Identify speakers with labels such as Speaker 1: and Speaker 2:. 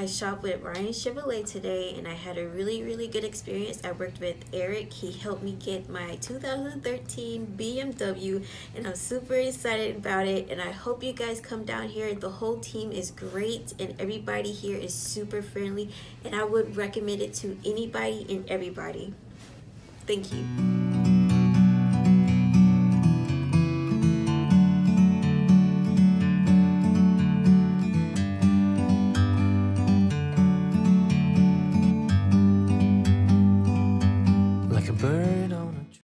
Speaker 1: I shopped with Ryan Chevrolet today and I had a really, really good experience. I worked with Eric. He helped me get my 2013 BMW and I'm super excited about it. And I hope you guys come down here. The whole team is great and everybody here is super friendly. And I would recommend it to anybody and everybody. Thank you. like a bird on a tree.